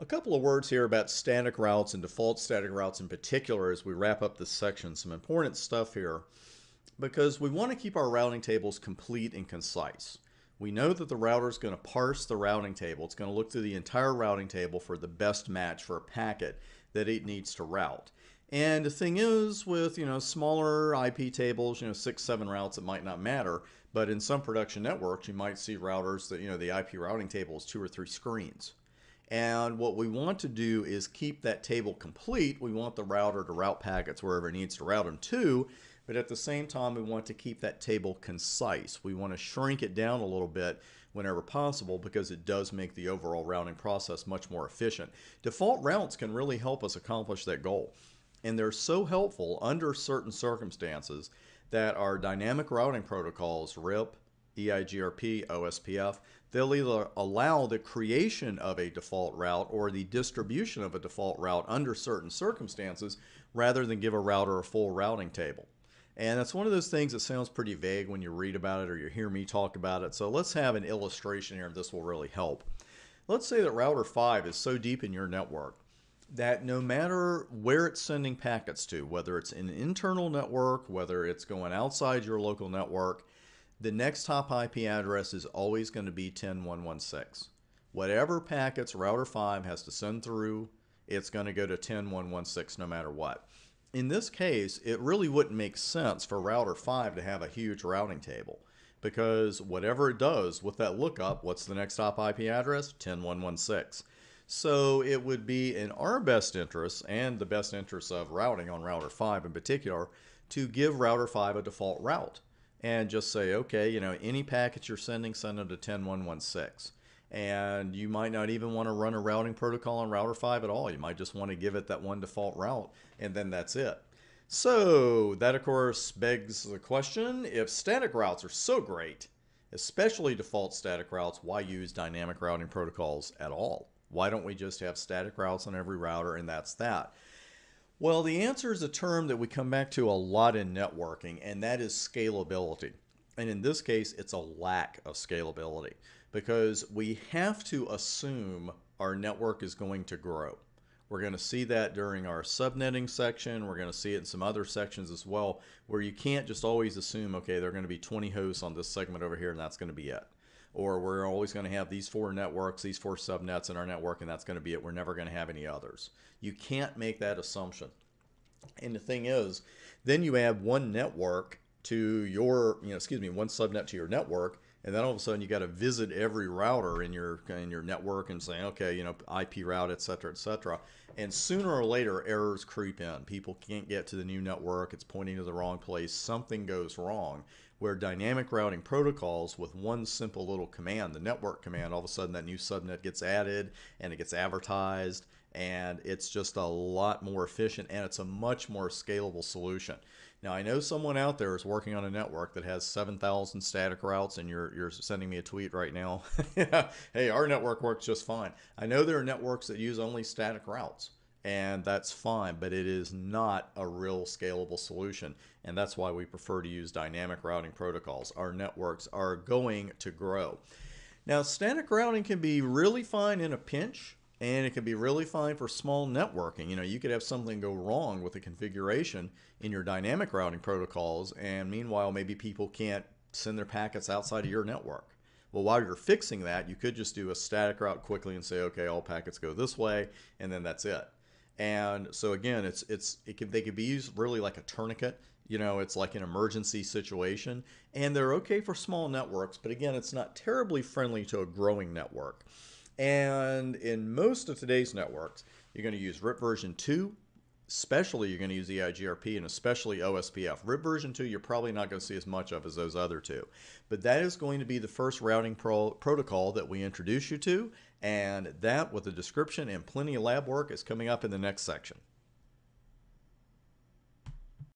A couple of words here about static routes and default static routes in particular as we wrap up this section. Some important stuff here because we want to keep our routing tables complete and concise. We know that the router is going to parse the routing table. It's going to look through the entire routing table for the best match for a packet that it needs to route. And the thing is, with you know smaller IP tables, you know six, seven routes, it might not matter. But in some production networks, you might see routers that you know the IP routing table is two or three screens. And what we want to do is keep that table complete. We want the router to route packets wherever it needs to route them to, but at the same time, we want to keep that table concise. We want to shrink it down a little bit whenever possible because it does make the overall routing process much more efficient. Default routes can really help us accomplish that goal. And they're so helpful under certain circumstances that our dynamic routing protocols, RIP, EIGRP, OSPF, they'll either allow the creation of a default route or the distribution of a default route under certain circumstances rather than give a router a full routing table. And that's one of those things that sounds pretty vague when you read about it or you hear me talk about it. So let's have an illustration here. and This will really help. Let's say that router 5 is so deep in your network that no matter where it's sending packets to, whether it's an internal network, whether it's going outside your local network, the next hop IP address is always going to be 10116. Whatever packets router 5 has to send through, it's going to go to 10116 no matter what. In this case, it really wouldn't make sense for router 5 to have a huge routing table because whatever it does with that lookup, what's the next hop IP address? 10116. So it would be in our best interest and the best interest of routing on router 5 in particular to give router 5 a default route and just say, okay, you know, any packets you're sending, send them to 10116. And you might not even want to run a routing protocol on router 5 at all. You might just want to give it that one default route, and then that's it. So that, of course, begs the question, if static routes are so great, especially default static routes, why use dynamic routing protocols at all? Why don't we just have static routes on every router and that's that? Well, the answer is a term that we come back to a lot in networking, and that is scalability. And in this case, it's a lack of scalability because we have to assume our network is going to grow. We're going to see that during our subnetting section. We're going to see it in some other sections as well, where you can't just always assume, okay, there are going to be 20 hosts on this segment over here, and that's going to be it. Or we're always going to have these four networks, these four subnets in our network, and that's going to be it. We're never going to have any others. You can't make that assumption. And the thing is, then you add one network to your, you know, excuse me, one subnet to your network, and then all of a sudden you got to visit every router in your in your network and say, okay, you know, IP route, et cetera, et cetera. And sooner or later, errors creep in. People can't get to the new network. It's pointing to the wrong place. Something goes wrong. Where dynamic routing protocols with one simple little command, the network command, all of a sudden that new subnet gets added and it gets advertised and it's just a lot more efficient and it's a much more scalable solution. Now I know someone out there is working on a network that has 7,000 static routes and you're, you're sending me a tweet right now. hey, our network works just fine. I know there are networks that use only static routes and that's fine, but it is not a real scalable solution. And that's why we prefer to use dynamic routing protocols. Our networks are going to grow. Now, static routing can be really fine in a pinch and it can be really fine for small networking. You know, you could have something go wrong with the configuration in your dynamic routing protocols, and meanwhile, maybe people can't send their packets outside of your network. Well, while you're fixing that, you could just do a static route quickly and say, okay, all packets go this way, and then that's it. And so again, it's it's it can, they could be used really like a tourniquet. You know, it's like an emergency situation, and they're okay for small networks. But again, it's not terribly friendly to a growing network. And in most of today's networks, you're going to use RIP version 2. Especially, you're going to use EIGRP and especially OSPF. RIP version 2, you're probably not going to see as much of as those other two. But that is going to be the first routing pro protocol that we introduce you to. And that, with a description and plenty of lab work, is coming up in the next section.